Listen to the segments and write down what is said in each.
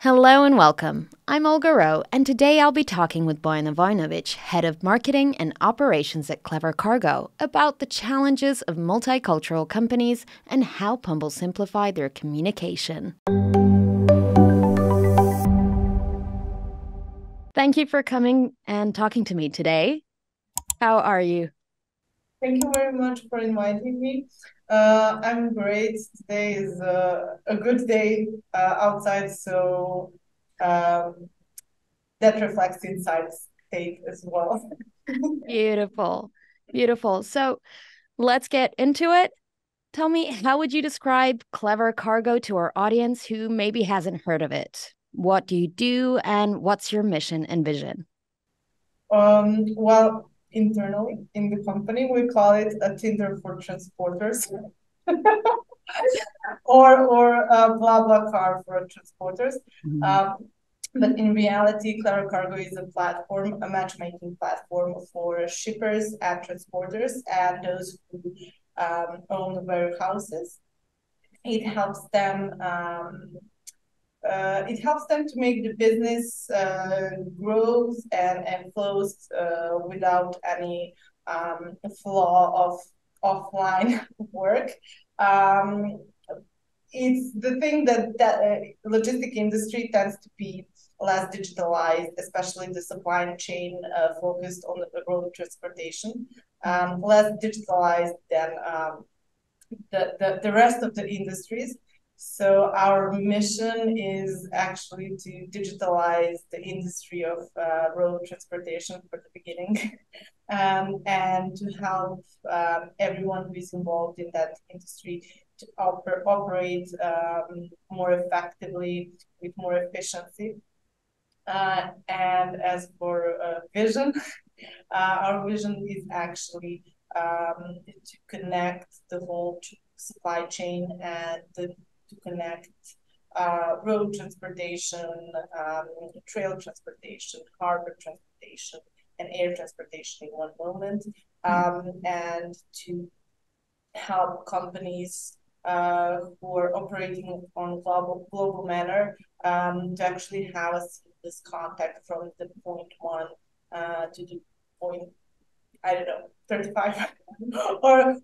Hello and welcome. I'm Olga Rowe, and today I'll be talking with Bojana Vojnovic, head of marketing and operations at Klever Cargo, about the challenges of multicultural companies and how Pumble simplified their communication. Thank you for coming and talking to me today. How are you? Thank you very much for inviting me. Uh, I'm great. Today is uh, a good day uh, outside, so um, that reflects inside state as well. Beautiful. Beautiful. So let's get into it. Tell me, how would you describe Klever Cargo to our audience who maybe hasn't heard of it? What do you do, and what's your mission and vision? Um, well, internally in the company. We call it a Tinder for transporters. or or a BlaBlaCar for transporters. Mm-hmm. Um, but in reality, Klever Cargo is a platform, a matchmaking platform for shippers and transporters and those who um, own warehouses. It helps them um, uh, it helps them to make the business uh, grows and, and flows uh, without any um, flaw of offline work. Um, it's the thing that that uh, logistic industry tends to be less digitalized, especially the supply chain uh, focused on the road transportation, um, less digitalized than um, the, the, the rest of the industries. So our mission is actually to digitalize the industry of uh, road transportation for the beginning, um, and to help um, everyone who is involved in that industry to oper- operate um, more effectively with more efficiency. Uh, and as for uh, vision, uh, our vision is actually um, to connect the whole supply chain and the to connect uh, road transportation, um, trail transportation, harbor transportation, and air transportation in one moment, um, and to help companies uh, who are operating on global global manner um, to actually have a seamless contact from the point one uh, to the point I don't know, 35 or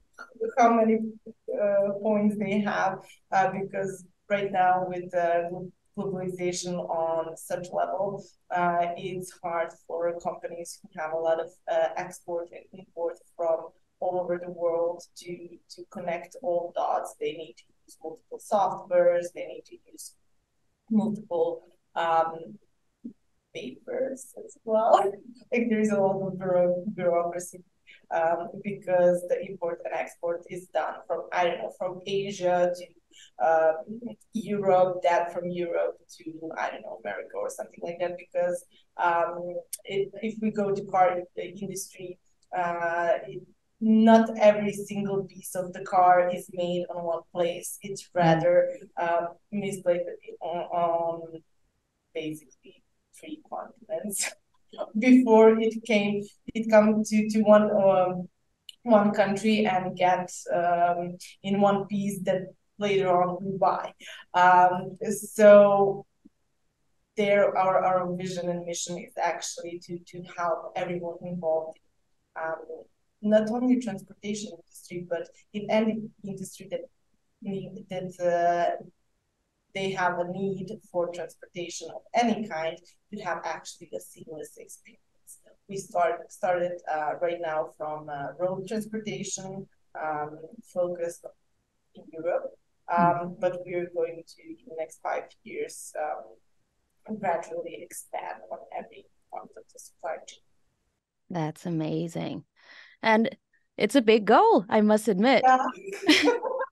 how many uh, points they have, uh, because right now with the globalization on such level, uh, it's hard for companies who have a lot of uh, export and import from all over the world to, to connect all dots. They need to use multiple softwares, they need to use multiple um, papers as well. like there's a lot of bureaucracy um, because the import and export is done from I don't know from Asia to uh, Europe, that from Europe to I don't know America or something like that. Because um, it, if we go to car industry, uh, it, not every single piece of the car is made on one place. It's rather um, misplaced on, on basically three continents before it came it come to to one um, one country and get um, in one piece that later on we buy. Um, so there our, our vision and mission is actually to to help everyone involved um, not only transportation industry but in any industry that that uh, they have a need for transportation of any kind to have actually a seamless experience. We start, started uh, right now from uh, road transportation um, focused in Europe, um, mm-hmm. but we're going to, in the next five years, um, gradually expand on every part of the supply chain. That's amazing. And it's a big goal, I must admit. Yeah.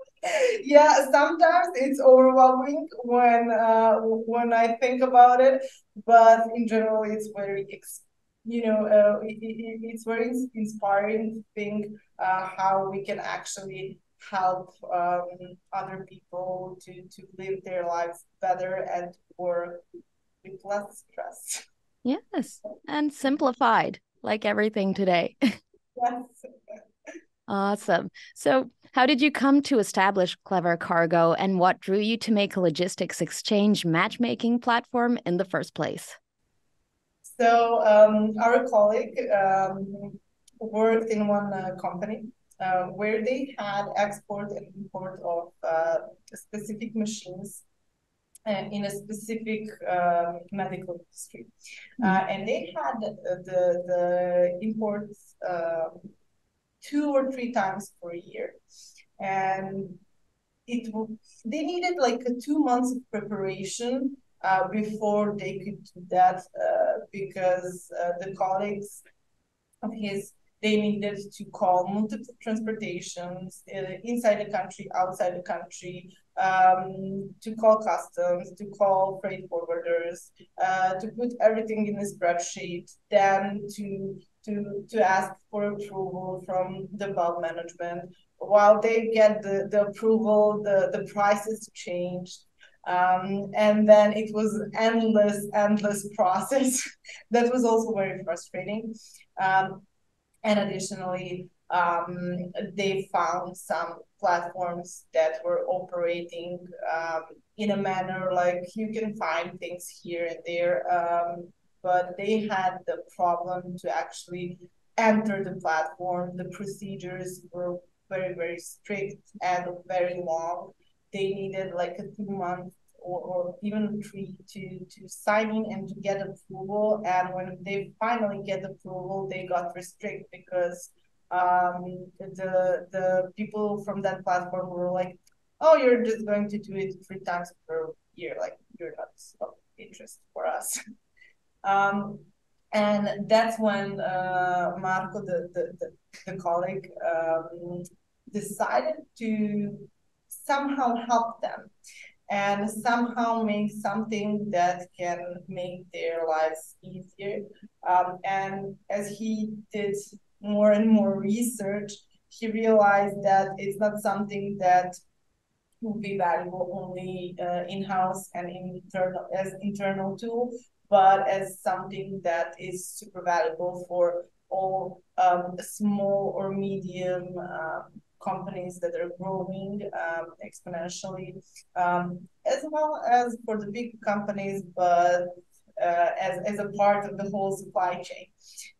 yeah sometimes it's overwhelming when uh, when i think about it but in general it's very you know uh, it, it, it's very inspiring to think uh, how we can actually help um, other people to to live their lives better and work with less stress. Yes and simplified like everything today. Yes. Awesome. So how did you come to establish Klever Cargo and what drew you to make a logistics exchange matchmaking platform in the first place? So, um, our colleague um, worked in one uh, company uh, where they had export and import of uh, specific machines uh, in a specific um, medical industry. Mm -hmm. and they had the, the, the imports um, two or three times per year. And it they needed like a two months of preparation uh, before they could do that uh, because uh, the colleagues of his they needed to call multiple transportations uh, inside the country, outside the country, um, to call customs, to call freight forwarders, uh, to put everything in a spreadsheet, then to to to ask for approval from the bulk management. While they get the, the approval, the, the prices changed. Um, and then it was endless, endless process that was also very frustrating. Um, and additionally, um, they found some platforms that were operating um, in a manner like you can find things here and there, um, but they had the problem to actually enter the platform. The procedures were very, very strict and very long. They needed like a two month or, or even three to to sign in and to get approval. And when they finally get approval, they got restricted because um, the the people from that platform were like, "Oh, you're just going to do it three times per year. Like you're not of interest for us." um, and that's when uh, Marco, the the, the, colleague, um, decided to somehow help them and somehow make something that can make their lives easier. Um, and as he did more and more research, he realized that it's not something that will be valuable only uh, in-house and internal as internal tool, but as something that is super valuable for all um, small or medium um, companies that are growing um, exponentially, um, as well as for the big companies, but uh, as, as a part of the whole supply chain.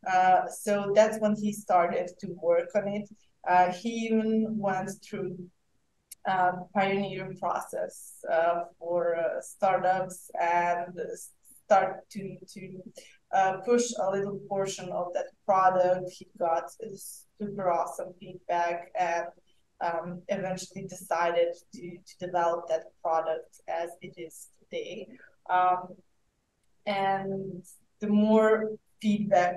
Uh, so that's when he started to work on it. Uh, he even went through um, pioneer process uh, for uh, startups and start to to uh, push a little portion of that product. He got super awesome feedback and um, eventually decided to, to develop that product as it is today. Um, and the more feedback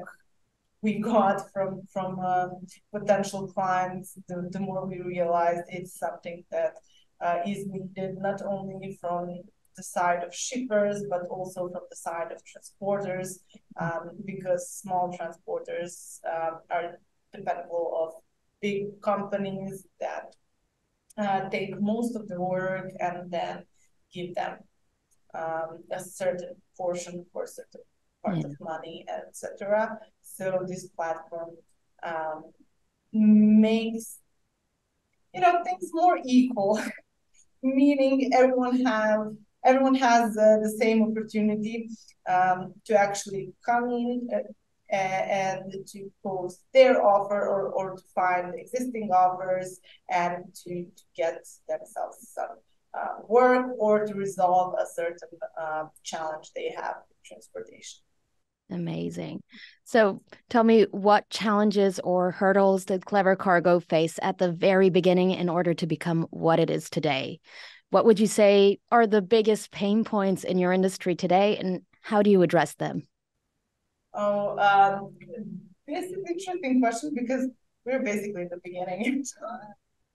we got from from um, potential clients, the, the more we realized it's something that uh, is needed not only from the side of shippers, but also from the side of transporters, um, because small transporters um, are dependable of big companies that uh, take most of the work and then give them um, a certain portion for a certain part yeah. of money, etc. So this platform um, makes you know things more equal, meaning everyone have everyone has uh, the same opportunity um, to actually come in uh, and to post their offer or, or to find existing offers and to, to get themselves some uh, work or to resolve a certain uh, challenge they have with transportation. Amazing. So tell me what challenges or hurdles did Klever Cargo face at the very beginning in order to become what it is today? What would you say are the biggest pain points in your industry today and how do you address them? Oh, um, this is an interesting question because we're basically at the beginning.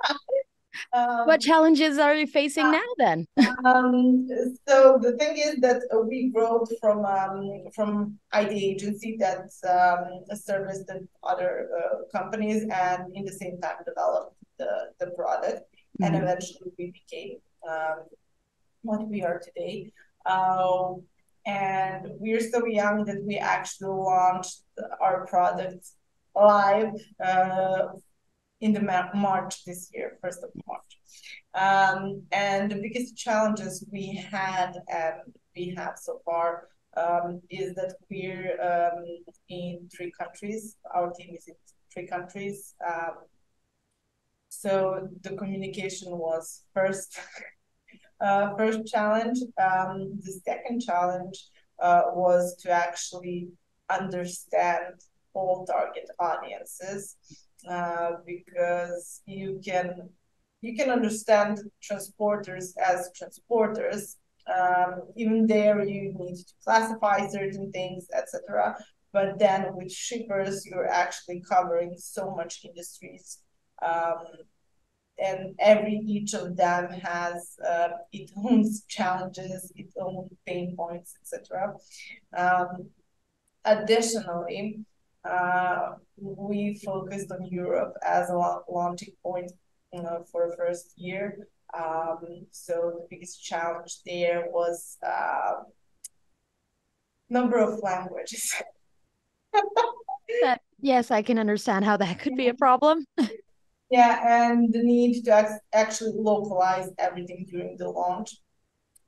um, what challenges are you facing uh, now then? um, so the thing is that we grew from um, from IT agency that um, serviced the other uh, companies and in the same time developed the, the product mm-hmm. and eventually we became um, what we are today. Uh, and we're so young that we actually launched our product live uh, in the March this year, first of March. Um, and the biggest challenges we had and we have so far um, is that we're um, in three countries. Our team is in three countries. So the communication was first uh, first challenge. Um, the second challenge uh, was to actually understand all target audiences uh, because you can you can understand transporters as transporters. Um, even there, you need to classify certain things, etc. But then with shippers, you're actually covering so much industries. Um, and every each of them has uh, its own challenges, its own pain points, etc. Um, additionally, uh, we focused on Europe as a launching point you know, for the first year. Um, so the biggest challenge there was uh, number of languages. yes, I can understand how that could be a problem. yeah, and the need to actually localize everything during the launch.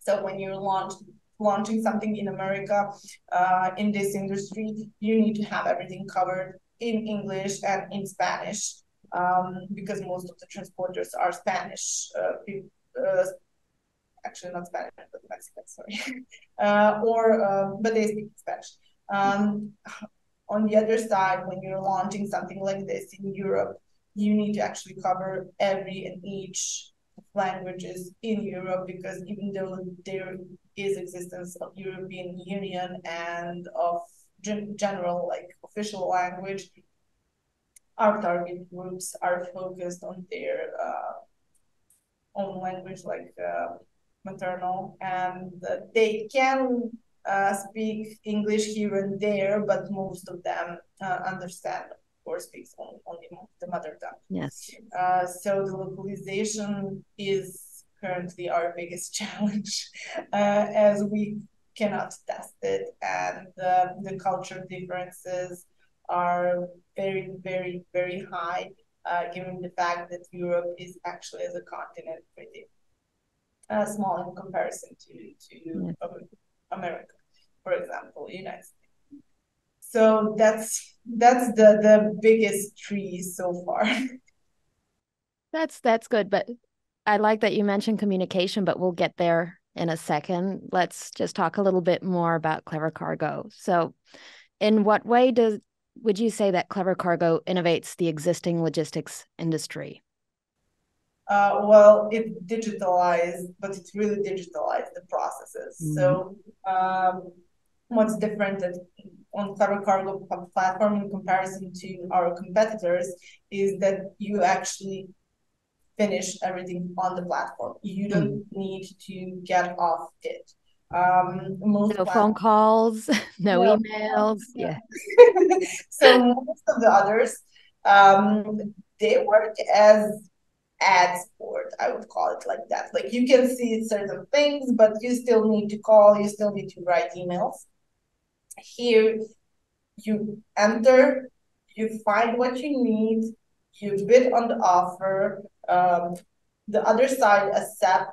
So when you're launch, launching something in America uh, in this industry, you need to have everything covered in English and in Spanish um, because most of the transporters are Spanish. Uh, uh, actually, not Spanish, but Mexican, sorry. Uh, or, um, but they speak Spanish. Um, on the other side, when you're launching something like this in Europe, you need to actually cover every and each languages in Europe because even though there is existence of European Union and of gen general like official language, our target groups are focused on their uh, own language, like uh, maternal, and they can uh, speak English here and there, but most of them uh, understand or speaks only, only the mother tongue. Yes. Uh, so the localization is currently our biggest challenge, uh, as we cannot test it, and the culture differences are very, very, very high, uh, given the fact that Europe is actually as a continent pretty uh, small in comparison to to. America, for example, United States. So that's that's the the biggest tree so far. that's that's good, but I like that you mentioned communication, but we'll get there in a second. Let's just talk a little bit more about Klever Cargo. So, in what way does would you say that Klever Cargo innovates the existing logistics industry? Uh, well, it digitalized, but it really digitalized the processes. Mm-hmm. So, um, what's different that on Klever Cargo platform in comparison to our competitors is that you actually finish everything on the platform. You don't mm-hmm. need to get off it. Um, most no phone calls, no, no emails. Yeah. so most of the others, um, they work as ad support. I would call it like that. Like you can see certain things, but you still need to call. You still need to write emails. Here, you enter, you find what you need, you bid on the offer. Um, the other side accept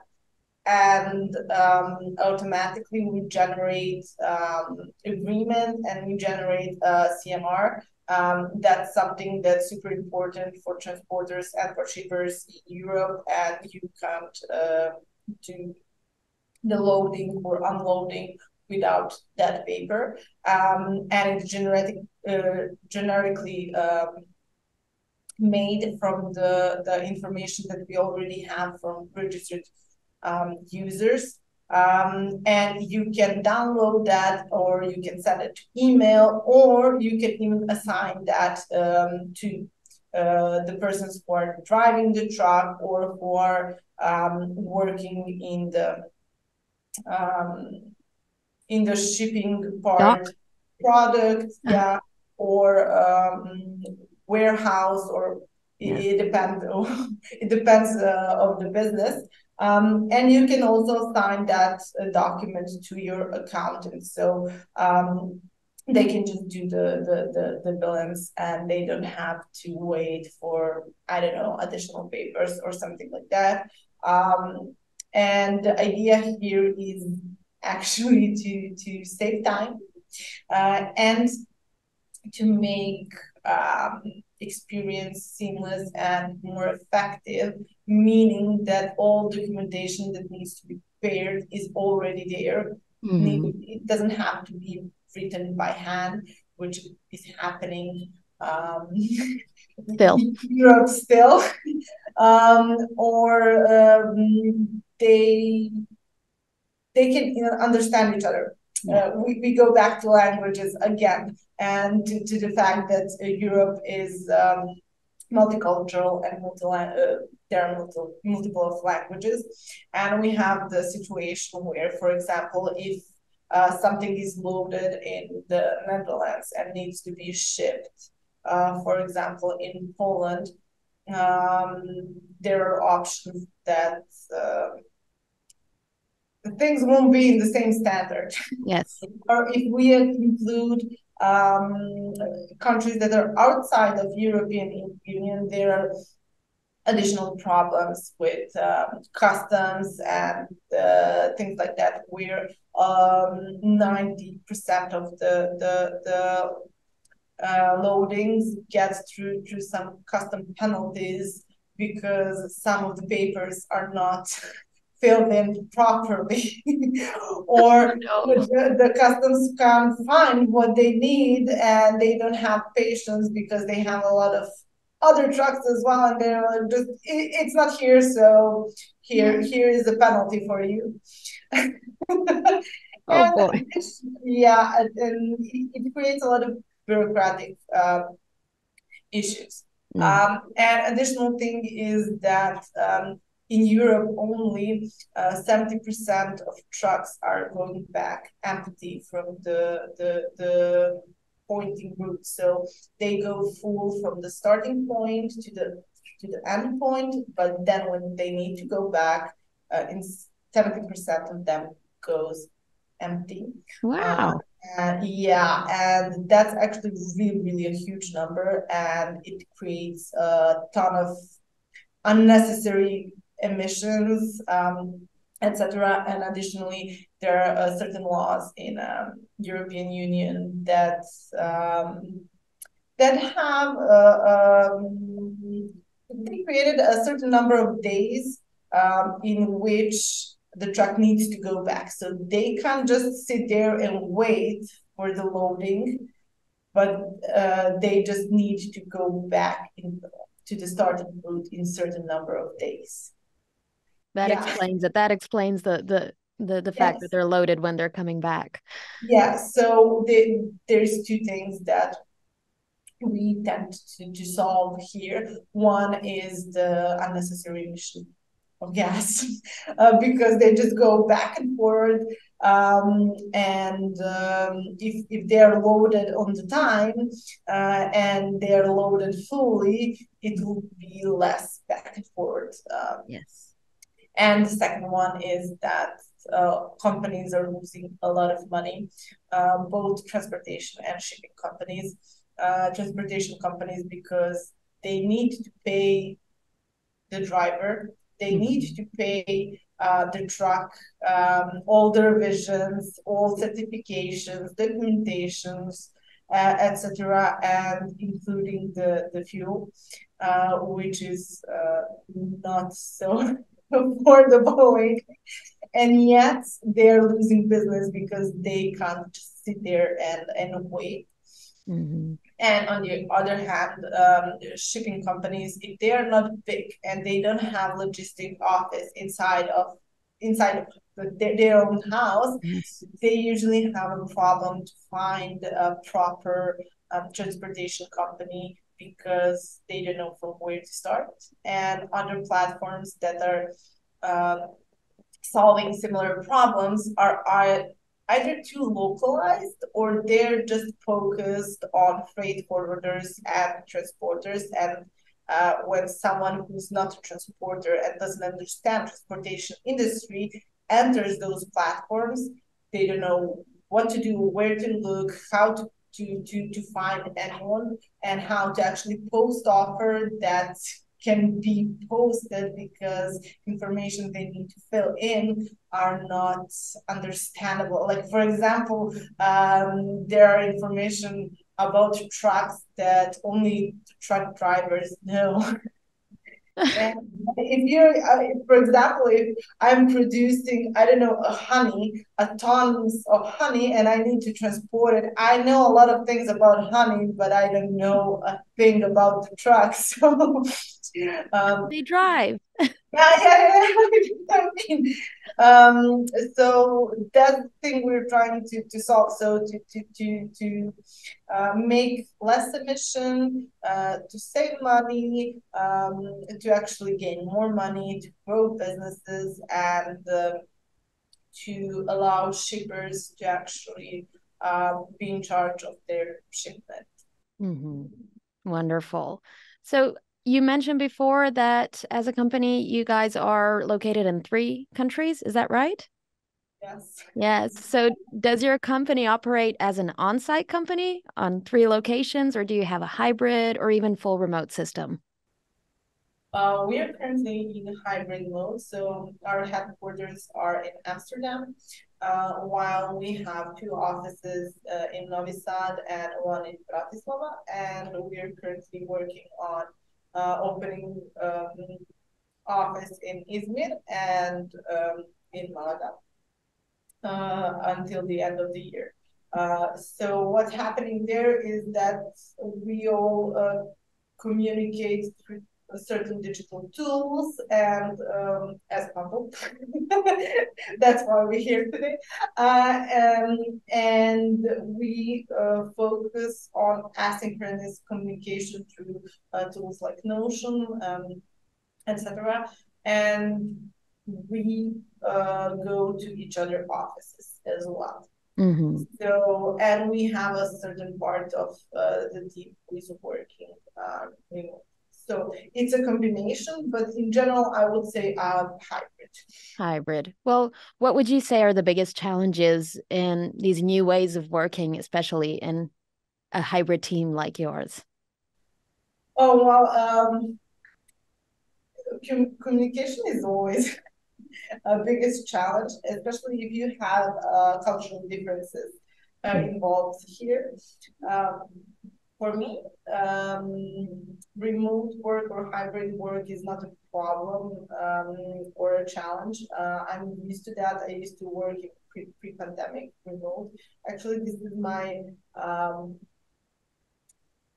and um, automatically we generate um, agreement and we generate a CMR. Um, that's something that's super important for transporters and for shippers in Europe, and you can't uh, do the loading or unloading without that paper. Um, and uh, generically um, made from the, the information that we already have from registered um, users. Um, and you can download that or you can send it to email or you can even assign that um, to uh, the persons who are driving the truck or who are um, working in the um, in the shipping part Doc. product yeah or um, warehouse or yeah. it, it, depends it depends uh, of the business um, and you can also sign that uh, document to your accountant. So um, they can just do the, the the the billings and they don't have to wait for I don't know additional papers or something like that. Um, and the idea here is actually to to save time uh, and to make um, experience seamless and more effective, meaning that all documentation that needs to be prepared is already there. Mm-hmm. It doesn't have to be written by hand, which is happening um, still Europe still, um, or um, they they can you know, understand each other. Uh, we, we go back to languages again and to, to the fact that uh, Europe is um, multicultural and multi uh, there are multiple, multiple of languages. And we have the situation where, for example, if uh, something is loaded in the Netherlands and needs to be shipped, uh, for example, in Poland, um, there are options that uh, things won't be in the same standard. Yes. or if we include um, countries that are outside of European Union, there are additional problems with um, customs and uh, things like that, where um, 90% of the the, the uh, loadings gets through through some custom penalties because some of the papers are not filled in properly. Or oh, no. the, the, customs can't find what they need and they don't have patience because they have a lot of other trucks as well and they're just it, it's not here so here here is the penalty for you. Oh boy. yeah and it creates a lot of bureaucratic uh, issues. Mm. um, and additional thing is that um, in Europe, only uh, 70% of trucks are going back empty from the, the, the pointing route. So they go full from the starting point to the to the end point, but then when they need to go back, uh, in 70% of them goes empty. Wow. Uh, yeah, and that's actually really, really a huge number, and it creates a ton of unnecessary emissions, um, etc. And additionally, there are uh, certain laws in um, European Union that um, that have uh, um, they created a certain number of days um, in which the truck needs to go back. So they can't just sit there and wait for the loading, but uh, they just need to go back in, to the starting route in certain number of days. That yeah. explains it. That explains the the the, the fact yes. that they're loaded when they're coming back. Yeah. So the, there's two things that we tend to, to solve here. One is the unnecessary emission of gas uh, because they just go back and forth. Um, and um, if, if they're loaded on the time uh, and they're loaded fully, it will be less back and forth. Um, yes and the second one is that uh, companies are losing a lot of money, uh, both transportation and shipping companies. Uh, transportation companies because they need to pay the driver, they mm-hmm. need to pay uh, the truck, um, all the revisions, all certifications, documentations, uh, etc., and including the the fuel, uh, which is uh, not so for the Boeing. And yet they're losing business because they can't just sit there and, and wait. Mm-hmm. And on the other hand, um, shipping companies, if they are not big and they don't have logistic office inside of inside of their, their own house, yes. they usually have a problem to find a proper um, transportation company because they don't know from where to start. And other platforms that are um, solving similar problems are, are either too localized or they're just focused on freight forwarders and transporters. And uh, when someone who's not a transporter and doesn't understand transportation industry enters those platforms, they don't know what to do, where to look, how to to to to find anyone and how to actually post offer that can be posted because information they need to fill in are not understandable. Like for example, um, there are information about trucks that only truck drivers know. and if you're, uh, for example, if I'm producing, I don't know, a honey, a tons of honey, and I need to transport it, I know a lot of things about honey, but I don't know a thing about the truck. So um, they drive. Yeah, yeah, yeah. Um, so that's the thing we're trying to, to solve. So to to to to uh, make less emission, uh, to save money, um, to actually gain more money, to grow businesses, and uh, to allow shippers to actually uh, be in charge of their shipment. Mm-hmm. Wonderful. So you mentioned before that as a company, you guys are located in three countries. Is that right? Yes. Yes. So, does your company operate as an on site company on three locations, or do you have a hybrid or even full remote system? Uh, we are currently in hybrid mode. So, our headquarters are in Amsterdam, uh, while we have two offices uh, in Novi Sad and one in Bratislava. And we are currently working on opening um, office in Izmir and um, in Malaga uh, until the end of the year. Uh, so what's happening there is that we all uh, communicate through certain digital tools and um, as Pumble. That's why we're here today. Uh, and, and we uh, focus on asynchronous communication through uh, tools like Notion, um, etc. And we uh, go to each other offices as well. Mm-hmm. So, and we have a certain part of uh, the team who is working uh, remotely. So it's a combination, but in general, I would say a hybrid. Hybrid. Well, what would you say are the biggest challenges in these new ways of working, especially in a hybrid team like yours? Oh, well, um, com- communication is always a biggest challenge, especially if you have uh, cultural differences uh, involved here. Um, for me, um, remote work or hybrid work is not a problem um, or a challenge. Uh, I'm used to that. I used to work pre pandemic remote. Actually, this is my um,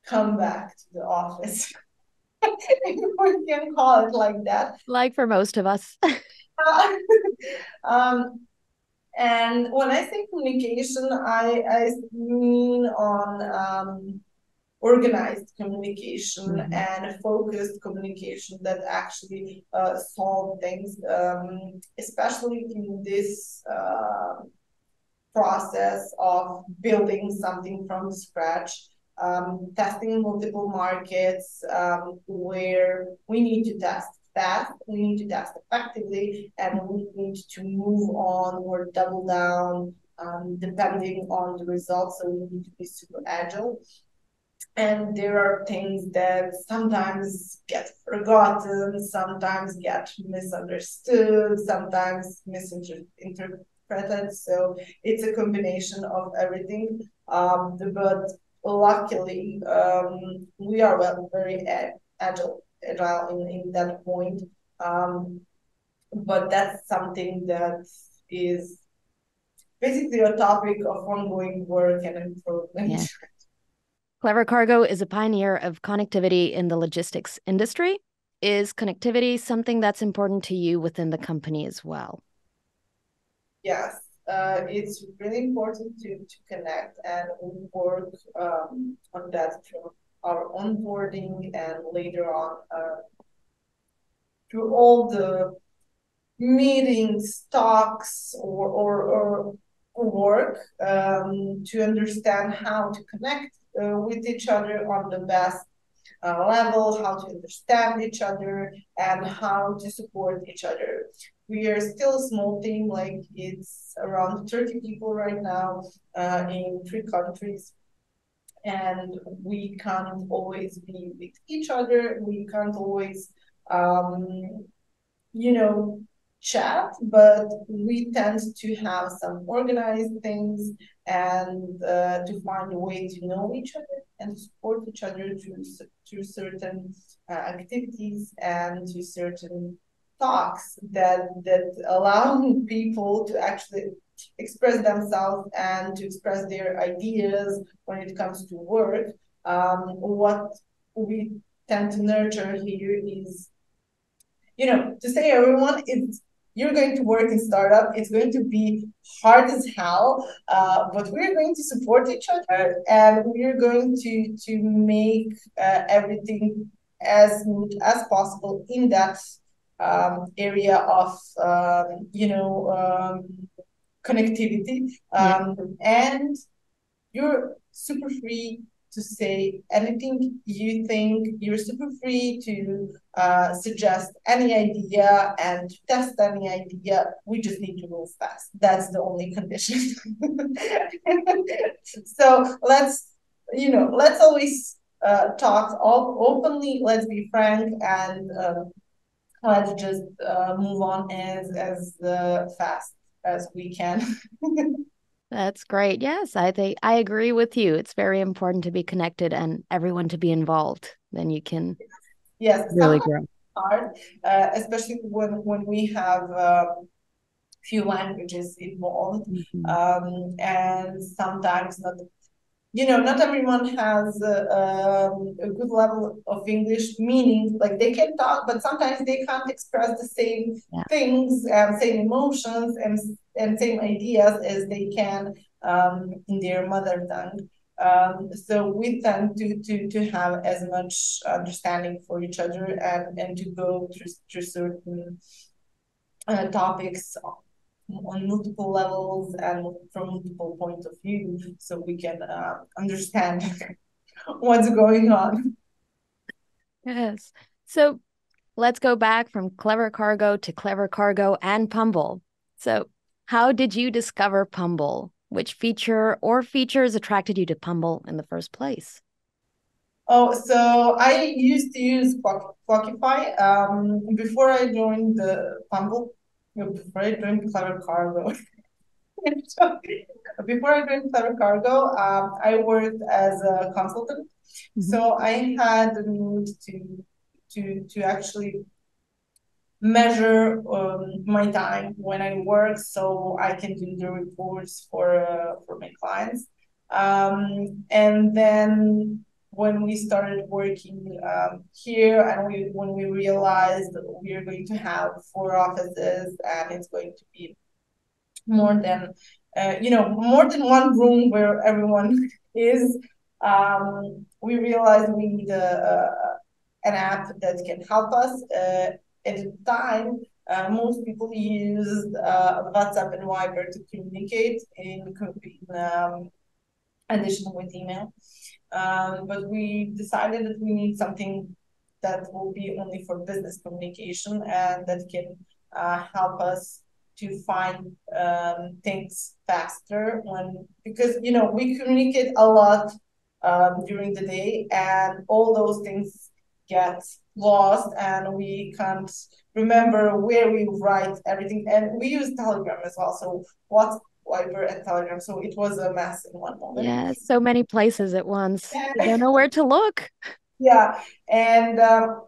comeback to the office. if we can call it like that. Like for most of us. uh, um, and when I say communication, I, I mean on um, organized communication mm-hmm. and focused communication that actually uh, solve things, um, especially in this uh, process of building something from scratch. Um, testing multiple markets um, where we need to test fast, we need to test effectively, and we need to move on or double down um, depending on the results. So we need to be super agile and there are things that sometimes get forgotten, sometimes get misunderstood, sometimes misinterpreted. So it's a combination of everything. Um, but luckily, um, we are well, very agile, agile in, in that point. Um, but that's something that is basically a topic of ongoing work and improvement. Yeah. Klever Cargo is a pioneer of connectivity in the logistics industry. Is connectivity something that's important to you within the company as well? Yes, uh, it's really important to, to connect and we work um, on that through our onboarding and later on uh, through all the meetings, talks, or, or, or work um, to understand how to connect uh, with each other on the best uh, level, how to understand each other, and how to support each other. We are still a small team, like it's around 30 people right now uh, in three countries. and we can't always be with each other. We can't always, um, you know, chat, but we tend to have some organized things and uh, to find a way to know each other and support each other through, through certain uh, activities and to certain talks that that allow people to actually express themselves and to express their ideas when it comes to work. Um, what we tend to nurture here is, you know, to say everyone, it's you're going to work in startup. It's going to be hard as hell, uh, but we're going to support each other and we're going to to make uh, everything as smooth as possible in that um, area of um, you know um, connectivity um, yeah. and you're super free to say anything you think you're super free to uh, suggest any idea and test any idea. We just need to move fast. That's the only condition. So let's you know let's always uh, talk all openly let's be frank and um, let's just uh, move on as as uh, fast as we can. That's great. Yes, I think I agree with you. It's very important to be connected and everyone to be involved. Then you can yes really grow. Hard, uh, especially when when we have uh, few languages involved, mm-hmm. um, and sometimes not you know, not everyone has a, um, a, good level of English, meaning like they can talk, but sometimes they can't express the same yeah. things and same emotions and, and same ideas as they can um, in their mother tongue. Um, so we tend to, to, to have as much understanding for each other and, and to go through, through certain uh, topics on multiple levels and from multiple points of view so we can uh, understand what's going on. Yes. So let's go back from Klever Cargo to Klever Cargo and Pumble. So, how did you discover Pumble? Which feature or features attracted you to Pumble in the first place? Oh, so I used to use Clockify um, before I joined the Pumble before I joined Klever Cargo. so, before I joined Klever Cargo, um, I worked as a consultant. Mm-hmm. So I had the need to to to actually measure um, my time when I work, so I can do the reports for uh, for my clients. Um, and then when we started working um, here and we when we realized we are going to have four offices and it's going to be more than uh, you know more than one room where everyone is um, we realized we need a, a, an app that can help us uh, at the time uh, most people used uh, WhatsApp and Viber to communicate in, in um, addition with email. Um, but we decided that we need something that will be only for business communication and that can uh, help us to find um, things faster when because you know we communicate a lot um, during the day and all those things get lost and we can't remember where we write everything and we use telegram as well so what's Viber and Telegram. So it was a mess in one moment. Yeah, so many places at once. you don't know where to look. Yeah, and um,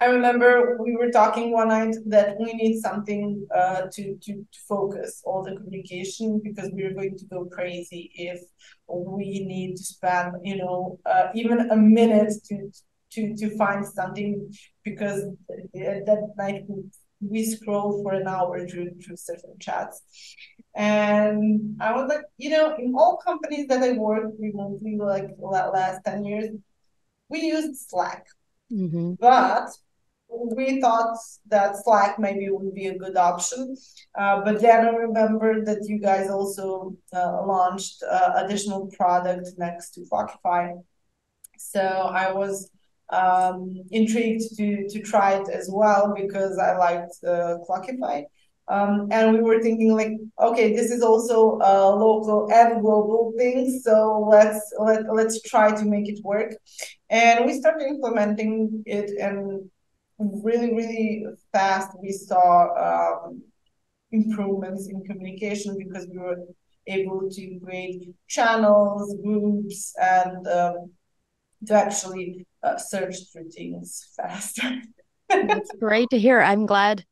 I remember we were talking one night that we need something uh, to, to, to focus all the communication because we're going to go crazy if we need to spend, you know, uh, even a minute to to to find something because that night we, scroll for an hour through through certain chats and I was like, you know, in all companies that I worked remotely, like last 10 years, we used Slack. Mm-hmm. But we thought that Slack maybe would be a good option. Uh, but then I remember that you guys also uh, launched uh, additional product next to Clockify. So I was um, intrigued to to try it as well because I liked uh, Clockify. Um, and we were thinking like, okay, this is also a local and global thing, so let's let let's try to make it work. And we started implementing it, and really, really fast we saw um, improvements in communication because we were able to create channels, groups, and um, to actually uh, search through things faster. That's great to hear. I'm glad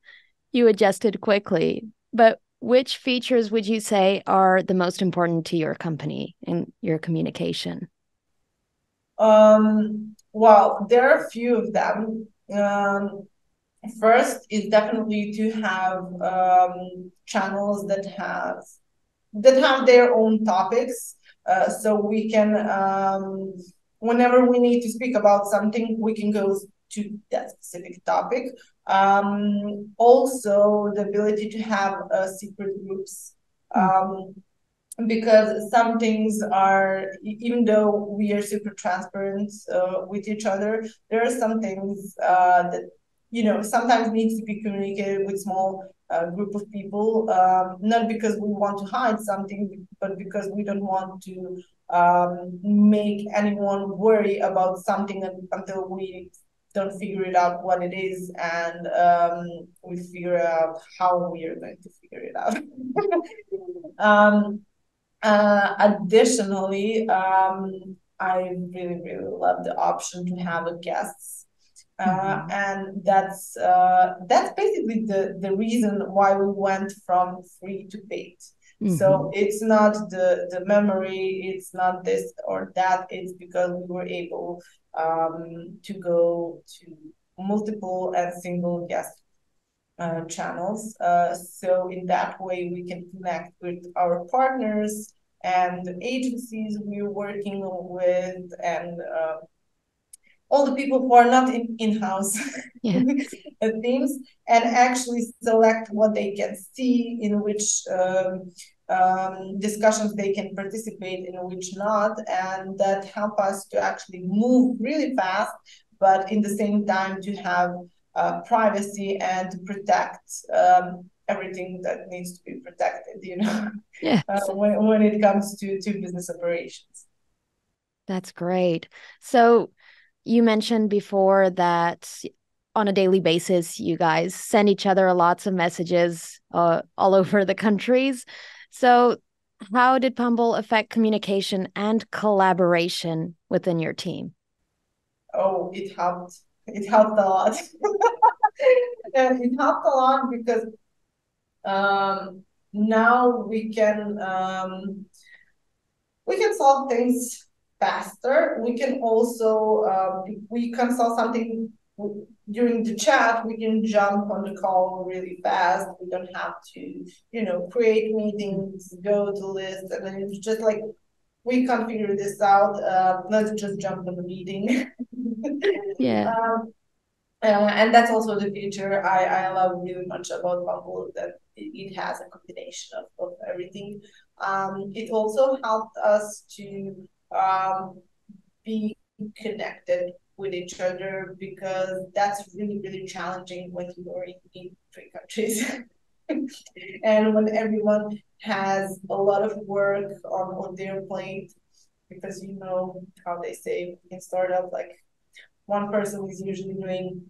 you adjusted quickly. But which features would you say are the most important to your company and your communication? Um, well, there are a few of them. Um, first is definitely to have um, channels that have that have their own topics, uh, so we can um, whenever we need to speak about something, we can go to that specific topic. Um, also, the ability to have uh, secret groups. Um, because some things are, even though we are super transparent uh, with each other, there are some things uh, that, you know, sometimes needs to be communicated with small uh, group of people, um, not because we want to hide something, but because we don't want to um, make anyone worry about something until we don't figure it out what it is and um, we figure out how we are going to figure it out. um, uh, additionally, um, I really, really love the option to have a guests. Uh, mm-hmm. and that's uh, that's basically the the reason why we went from free to paid. Mm-hmm. So it's not the the memory, it's not this or that. It's because we were able um, to go to multiple and single guest uh, channels. Uh, so in that way, we can connect with our partners and the agencies we're working with and uh, all the people who are not in in-house yeah. teams and actually select what they can see in which um, um, discussions they can participate in which not and that help us to actually move really fast but in the same time to have uh, privacy and to protect um, everything that needs to be protected you know yeah. uh, when, when it comes to, to business operations that's great so you mentioned before that on a daily basis you guys send each other lots of messages uh, all over the countries so, how did Pumble affect communication and collaboration within your team? Oh, it helped. It helped a lot. it helped a lot because um, now we can um, we can solve things faster. We can also uh, we can solve something during the chat, we can jump on the call really fast. We don't have to, you know, create meetings, go to list, and then it's just like we can't figure this out. Uh, let's just jump on the meeting. yeah. Um, uh, and that's also the feature I, I love really much about Pumble that it, has a combination of, of everything. Um, it also helped us to um, be connected with each other because that's really, really challenging when you're in, in three countries. and when everyone has a lot of work on, on their plate, because you know how they say in startup, like one person is usually doing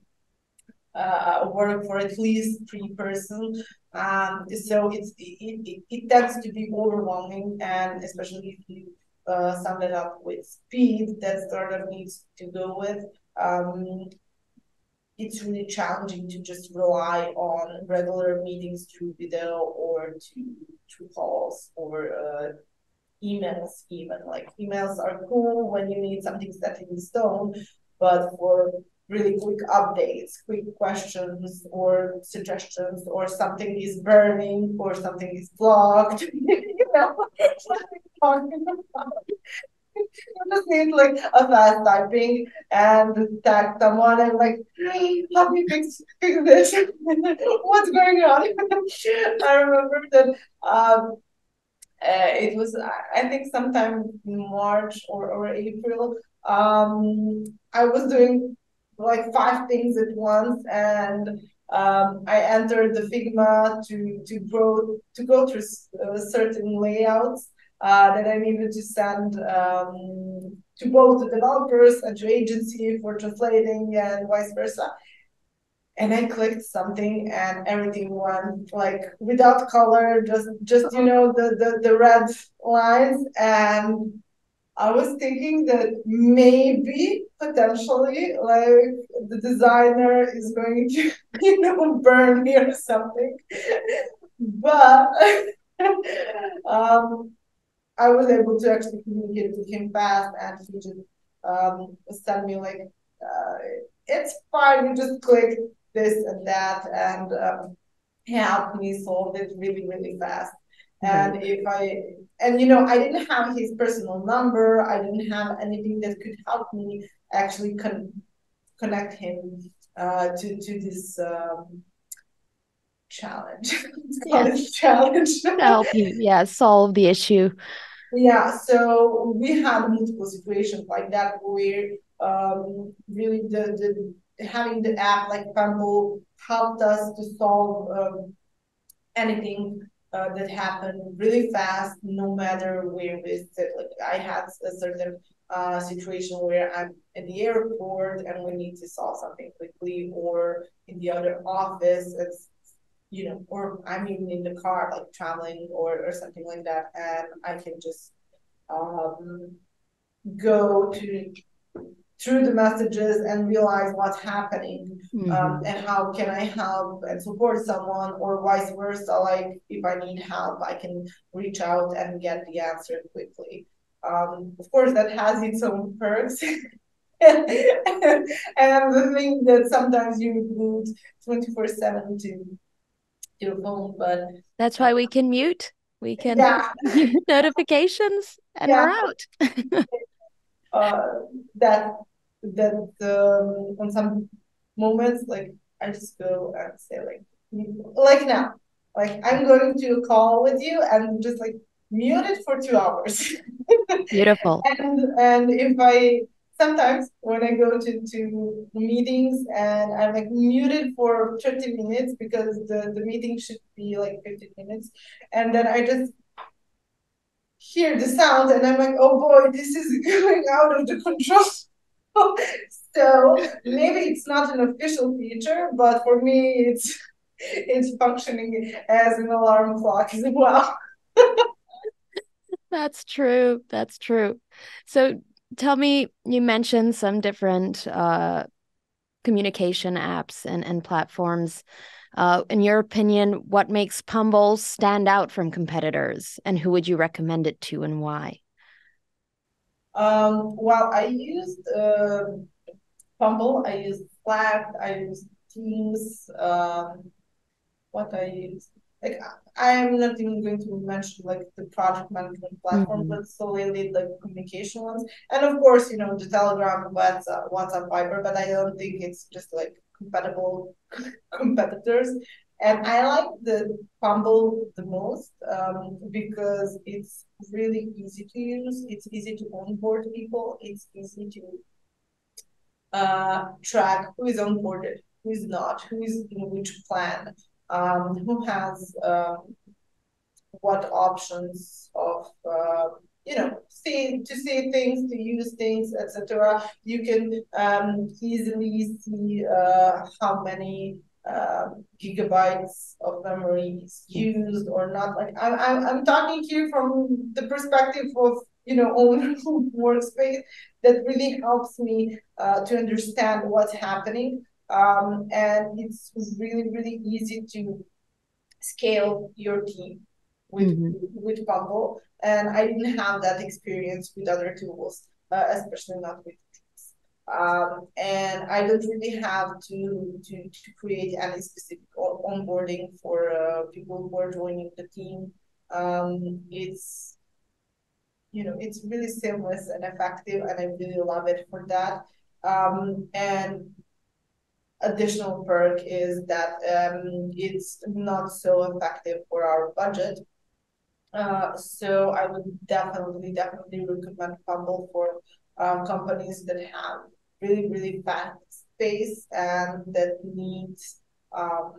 uh, work for at least three person. Um, so it's it, it, it tends to be overwhelming, and especially if you uh, sum it up with speed that startup needs to go with. Um, it's really challenging to just rely on regular meetings through video or to through calls or uh, emails even like emails are cool when you need something set in stone but for really quick updates quick questions or suggestions or something is burning or something is blocked you know talking about. you just need like a fast typing and tag someone and like, help me fix, this. What's going on? I remember that um, uh, it was, I think, sometime in March or, or April. Um, I was doing like five things at once and Um, I entered the Figma to to grow to go through uh, certain layouts uh, that I needed to send um, to both the developers and to agency for translating and vice versa. And I clicked something and everything went like without color, just just you know the the, the red lines and I was thinking that maybe potentially like the designer is going to you know burn me or something but um I was able to actually communicate with him fast, and he just um, sent me like, uh, "It's fine. You just click this and that," and um, helped me solve it really, really fast. And mm-hmm. if I and you know I didn't have his personal number, I didn't have anything that could help me actually con- connect him uh, to to this. Um, challenge. yes. challenge. help you, yeah, solve the issue. Yeah, so we had multiple situations like that where um, really the, the having the app like Pumble helped us to solve um, anything uh, that happened really fast, no matter where we sit. Like I had a certain uh, situation where I'm at the airport and we need to solve something quickly, or in the other office, it's you know, or I'm even in the car, like traveling or, or something like that, and I can just um, go to through the messages and realize what's happening mm-hmm. um, and how can I help and support someone or vice versa. Like if I need help, I can reach out and get the answer quickly. Um, of course, that has its own perks. and the thing that sometimes you need 24 7 to your phone, but that's why we can mute. We can yeah. notifications and yeah. we're out. uh, that that um, on some moments, like I just go and say like like now, like I'm going to call with you and just like mute it for two hours. Beautiful. and and if I sometimes when I go to, to meetings and I'm like muted for 30 minutes because the, the meeting should be like 15 minutes. And then I just hear the sound and I'm like, oh boy, this is going out of the control. so maybe it's not an official feature, but for me it's it's functioning as an alarm clock as well. That's true. That's true. So tell me, you mentioned some different uh, communication apps and, and platforms. Uh, in your opinion, what makes Pumble stand out from competitors, and who would you recommend it to, and why? Um, well, I used uh, Pumble. I used Slack. I used Teams. Um, what I used like I'm not even going to mention like the project management platform, mm-hmm. but solely like communication ones. And of course, you know, the Telegram, WhatsApp, WhatsApp Viber, but I don't think it's just like compatible competitors. And I like the Pumble the most um, because it's really easy to use. It's easy to onboard people. It's easy to uh, track who is onboarded, who is not, who is in which plan um, who has um, what options of uh, you know see to see things to use things etc you can um, easily see uh, how many uh, gigabytes of memory is used or not. Like I'm, I'm, I'm talking here from the perspective of you know own workspace. That really helps me uh, to understand what's happening um, and it's really, really easy to scale your team with mm-hmm. with Pumble. And I didn't have that experience with other tools, uh, especially not with Teams. Um, and I don't really have to to, to create any specific onboarding for uh, people who are joining the team. Um, it's you know it's really seamless and effective, and I really love it for that. Um, and additional perk is that um, it's not so effective for our budget. Uh, so I would definitely, definitely recommend Pumble for uh, companies that have really, really fast space and that need um,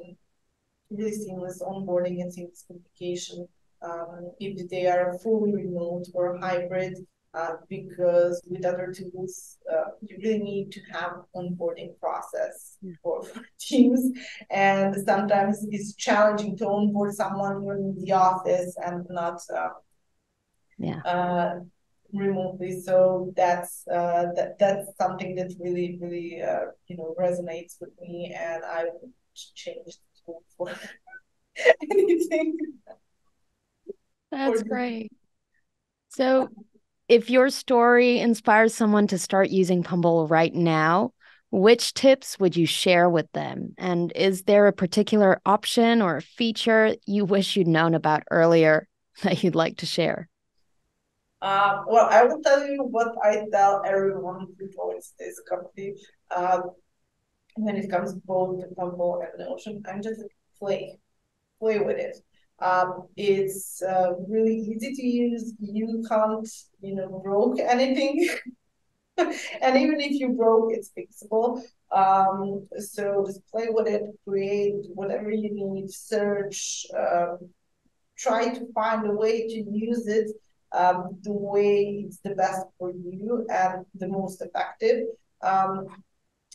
really seamless onboarding and seamless communication um, if they are fully remote or hybrid, uh, because with other tools, uh, you really need to have onboarding process for, for, teams, and sometimes it's challenging to onboard someone in the office and not uh, yeah. Uh, remotely. So that's uh, that that's something that really really uh, you know resonates with me, and I would change the tool for anything. That's great. So, if your story inspires someone to start using Pumble right now, which tips would you share with them? And is there a particular option or feature you wish you'd known about earlier that you'd like to share? Uh, well, I will tell you what I tell everyone who joins this company. Um, when it comes both to Pumble and Notion, I'm just play, play with it. Um, it's uh, really easy to use. You can't, you know, broke anything. and even if you broke, it's fixable. Um, so just play with it, create whatever you need, search, um, try to find a way to use it um, the way it's the best for you and the most effective. Um,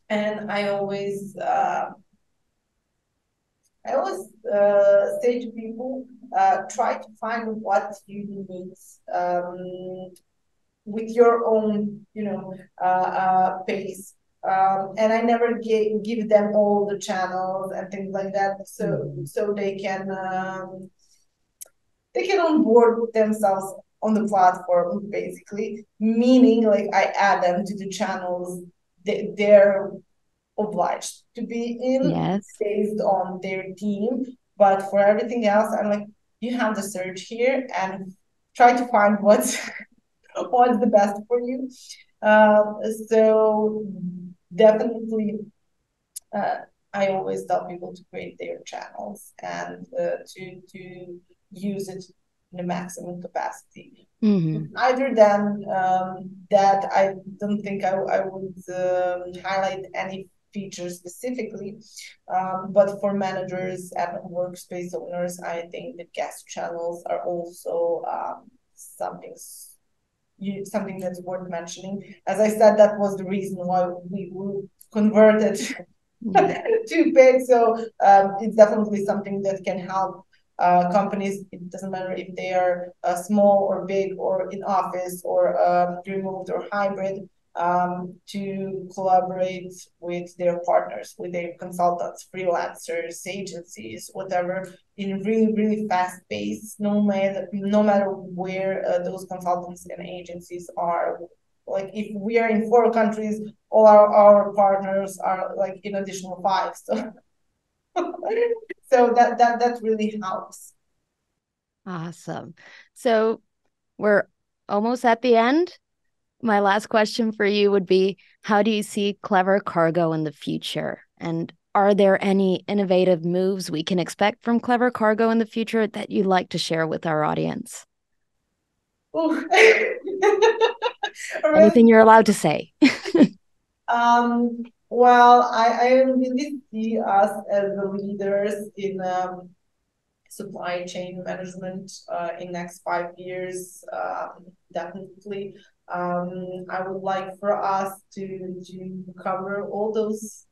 and I always uh, I always uh, say to people, uh, try to find what you need um, with your own, you know, uh, uh pace. Um, and I never give, give them all the channels and things like that, so mm-hmm. so they can um, they can onboard themselves on the platform, basically. Meaning, like I add them to the channels they, they're obliged to be in yes. based on their team. But for everything else, I'm like, you have the search here and try to find what's what's the best for you. Uh, so definitely, uh, I always tell people to create their channels and uh, to to use it in the maximum capacity. Mm-hmm. Other than um, that, I don't think I, I would um, highlight any features specifically. Um, but for managers and workspace owners, I think the guest channels are also um, something something that's worth mentioning. As I said, that was the reason why we, converted to paid. So um, it's definitely something that can help uh, companies. It doesn't matter if they are uh, small or big or in office or um, remote or hybrid um, to collaborate with their partners, with their consultants, freelancers, agencies, whatever, in really, really fast pace, no matter no matter where uh, those consultants and agencies are. Like if we are in four countries, all our, our partners are like in additional five. So so that that that really helps. Awesome. So we're almost at the end my last question for you would be How do you see Klever Cargo in the future? And are there any innovative moves we can expect from Klever Cargo in the future that you'd like to share with our audience? Anything you're allowed to say. um, well, I, I really see us as the leaders in um, supply chain management uh, in next five years. Um, definitely, um, I would like for us to to cover all those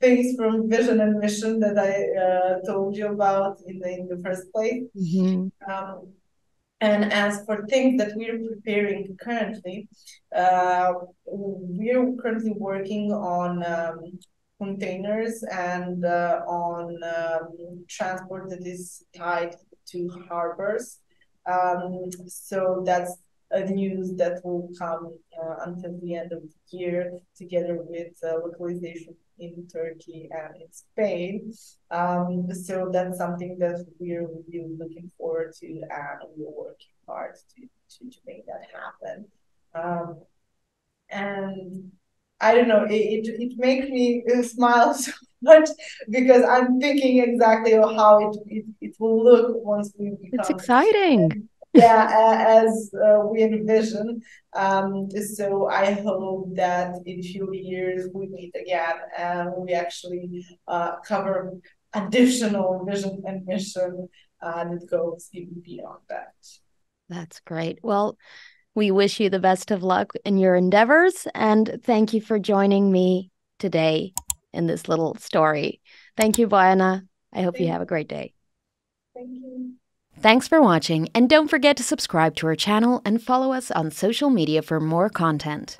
things from vision and mission that I uh, told you about in the in the first place. Mm-hmm. Um, and as for things that we're preparing currently, uh, we're currently working on um, containers and uh, on um, transport that is tied to harbors. Um, so that's a news that will come uh, until the end of the year, together with uh, localization in Turkey and in Spain. Um, so that's something that we're really looking forward to, and we're working hard to, to, to make that happen. Um, and I don't know, it, it, it makes me smile so much because I'm thinking exactly how it, it, it will look once we become. It's exciting yeah, as uh, we envision. Um, so I hope that in a few years we meet again and we actually uh, cover additional vision and mission uh, that goes even beyond that. That's great. Well, we wish you the best of luck in your endeavors and thank you for joining me today in this little story. Thank you, Bojana. I hope Thank you have a great day. Thank you. Thanks for watching, and don't forget to subscribe to our channel and follow us on social media for more content.